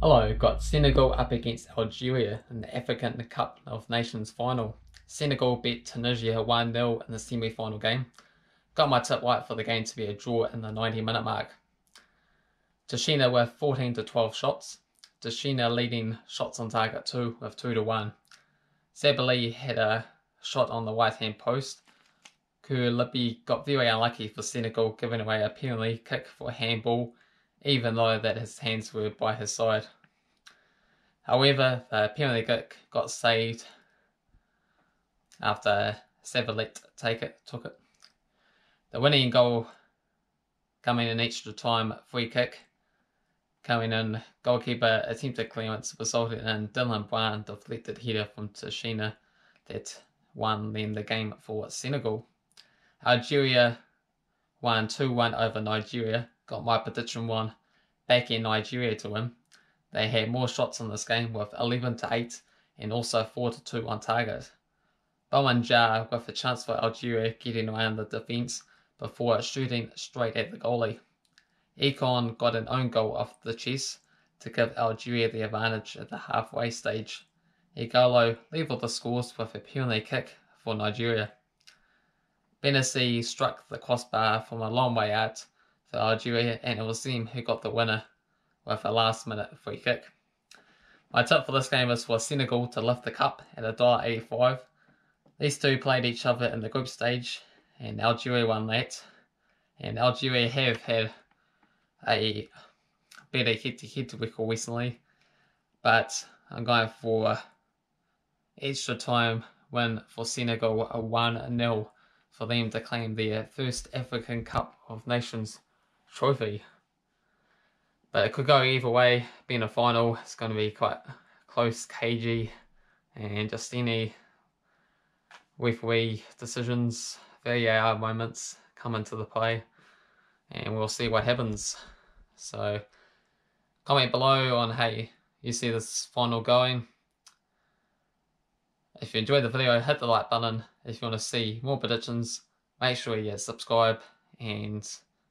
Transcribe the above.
Hello, got Senegal up against Algeria in the African Cup of Nations final. Senegal beat Tunisia 1-0 in the semi-final game. Got my tip right for the game to be a draw in the 90 minute mark. Tunisia with 14 to 12 shots. Tunisia leading shots on target 2 with 2 to 1. Sabali had a shot on the right hand post. Koulibaly got very unlucky for Senegal giving away a penalty kick for handball even though that his hands were by his side. However, kick got saved after Savalit take it, took it. The winning goal coming in extra time free kick coming in goalkeeper attempted clearance resulted in Dylan Bronn deflected header from Tunisia that won then the game for Senegal. Algeria won 2-1 over Nigeria got my prediction one back in Nigeria to win. They had more shots in this game with 11 to 8 and also 4 to 2 on target. Bounedjah with a chance for Algeria getting around the defence before shooting straight at the goalie. Ekong got an own goal off the chest to give Algeria the advantage at the halfway stage. Ighalo levelled the scores with a penalty kick for Nigeria. Benassi struck the crossbar from a long way out for Algeria, and it was them who got the winner with a last minute free kick. My tip for this game is for Senegal to lift the cup at $1.85. These two played each other in the group stage, and Algeria won that. And Algeria have had a better head-to-head record recently, but I'm going for extra time win for Senegal, a 1-0 for them to claim their first African Cup of Nations trophy. But it could go either way. Being a final, it's going to be quite close, cagey, and just any referee decisions, VAR moments come into the play, and we'll see what happens. So, comment below on how you see this final going. If you enjoyed the video, hit the like button. If you want to see more predictions, make sure you subscribe and